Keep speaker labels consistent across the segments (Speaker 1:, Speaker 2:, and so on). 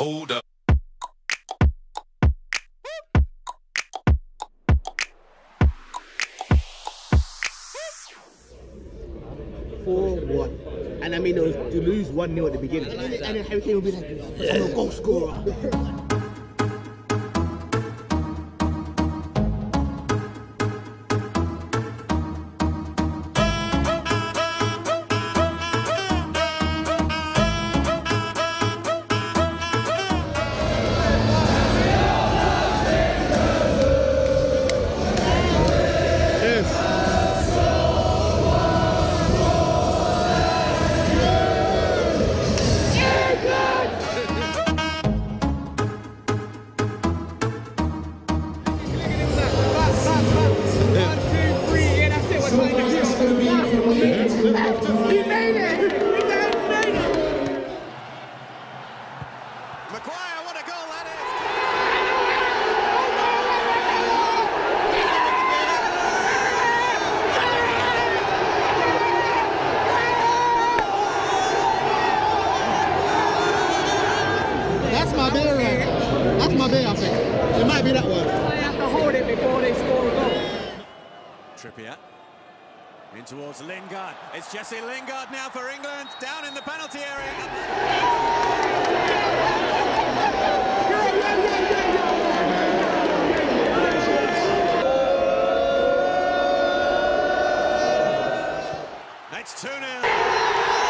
Speaker 1: Hold up.
Speaker 2: Four one, and I mean it was to lose one 0 at the beginning, and then, and Harry Kane will be like, "I'm a goal scorer."
Speaker 3: Maguire, what a goal that is!
Speaker 2: That's my beer, right? That's my beer, I think. It might be that one.
Speaker 4: They have to hold it before they score a goal.
Speaker 3: Trippier. In towards Lingard. It's Jesse Lingard now for England. Down in the penalty area. It's 2 0.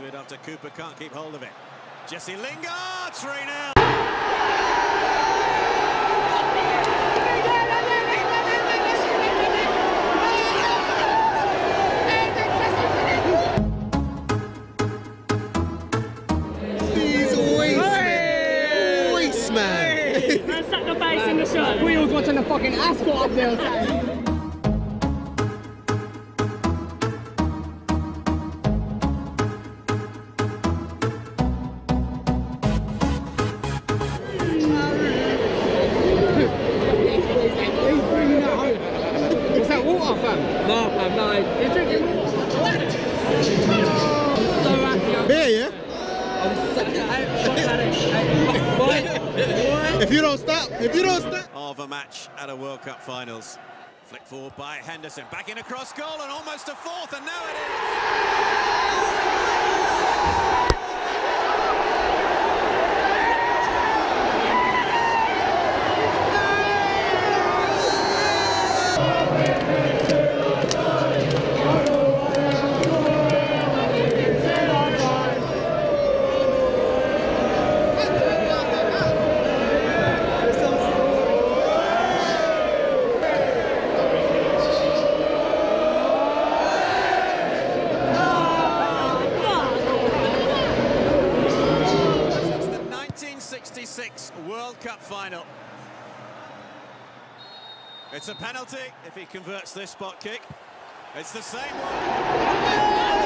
Speaker 3: Latches it after Cooper can't keep hold of it. Jesse Lingard, 3 0.
Speaker 2: He's always, always, man.
Speaker 4: Man, sack the base in the shirt.
Speaker 2: We was watching the fucking Ascot up there that?
Speaker 4: No, I'm not. You're drinking So happy. I'm
Speaker 2: Beer, yeah?
Speaker 4: so Hey, what's that? Boy, boy.
Speaker 2: If you don't stop, if you don't stop.
Speaker 3: Of a match at a World Cup finals. Flick forward by Henderson. Back in across goal and almost a fourth, and now it is. 1966 World Cup final. It's a penalty if he converts this spot kick. It's the same one.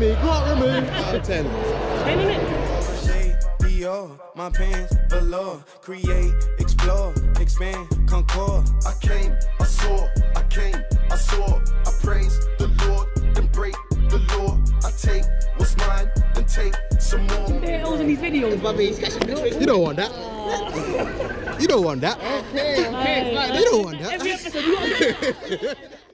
Speaker 2: me, can't remove. Out of 10.
Speaker 4: Ten innit?
Speaker 1: Shade, Dior, my pants, below, Create, explore, expand, concord.
Speaker 5: I came, I saw, I came, I saw, I praise the Lord, then break the law. I take what's mine, then take some more.
Speaker 4: Yeah, all in these videos.
Speaker 2: Bobby, he's catching the. You don't want that. You don't want that.
Speaker 4: Hey,
Speaker 2: You don't want that.
Speaker 4: Every episode, you got